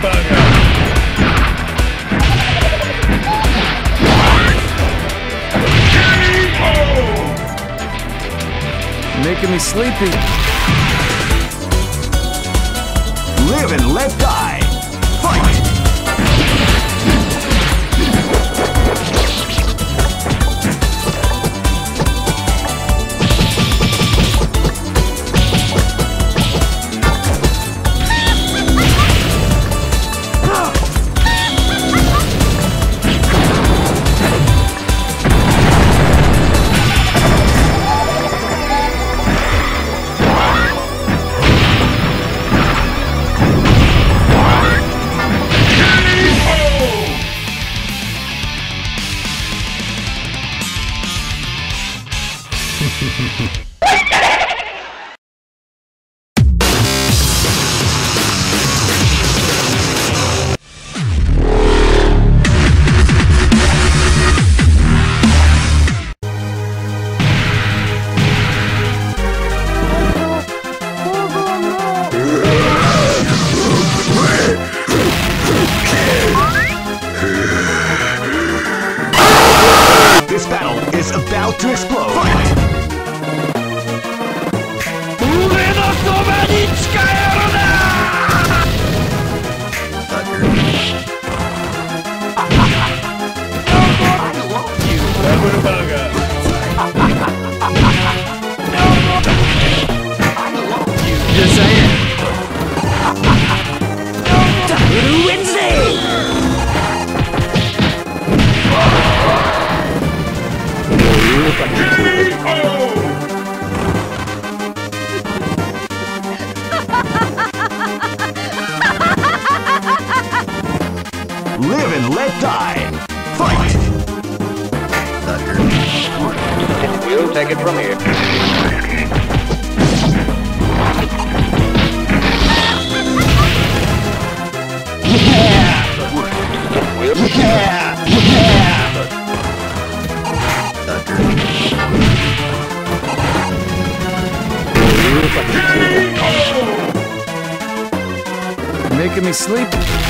burger. Making me sleepy. Live and let die. To explode. Fight! Double burger. Live and let die. Fight! We'll take it from here. We'll. Making me sleepy.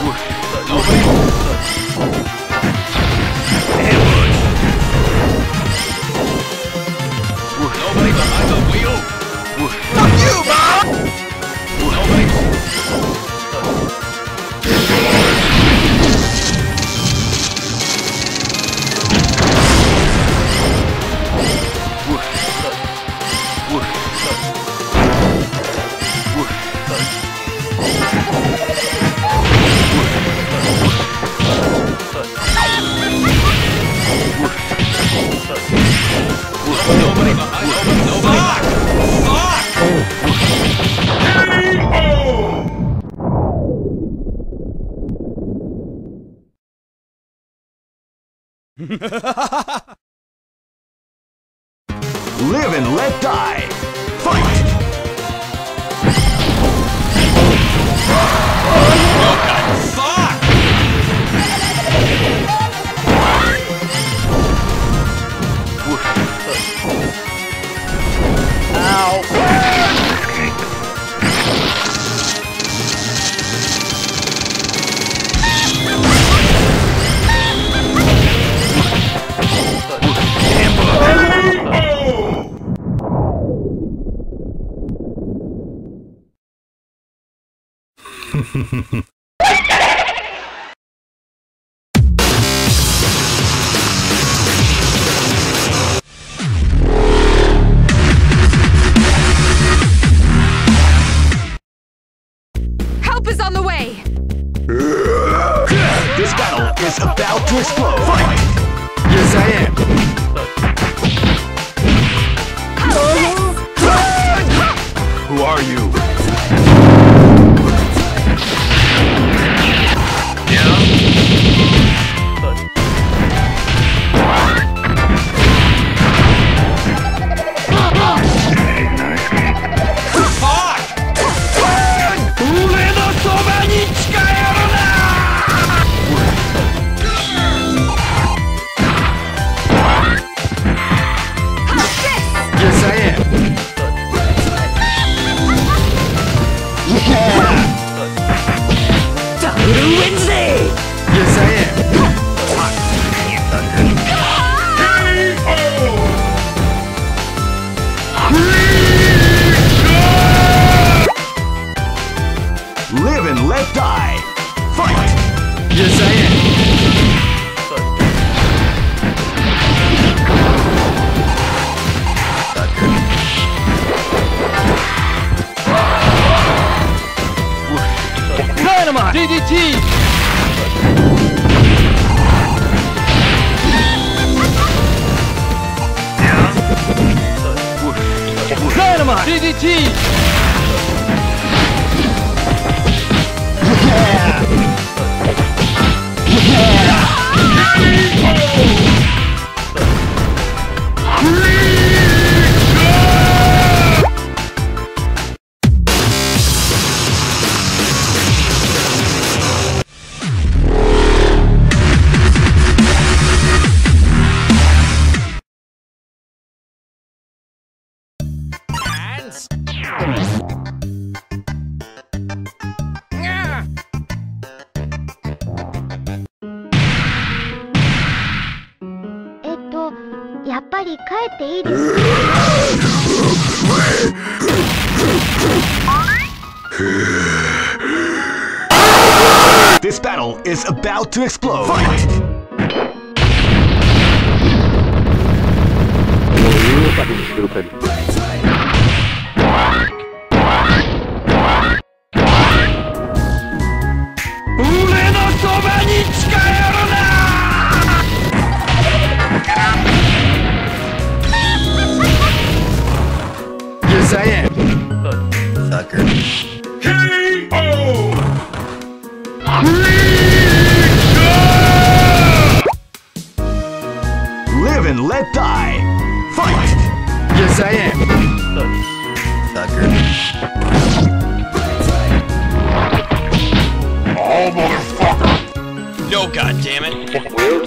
Nobody Live and let die. Are you? Live and let die. Fight! Yes, I am. Dynamite! DDT! Dynamite! DDT!「Keep this battle is about to explode. Fight! fucking stupid. Yes, I am. Live and let die. Fight! Yes, I am. All oh, motherfucker! No, goddammit! All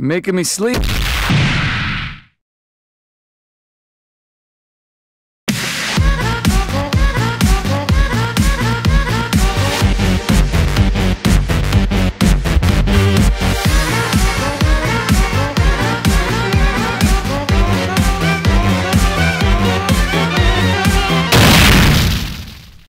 You're making me sleep.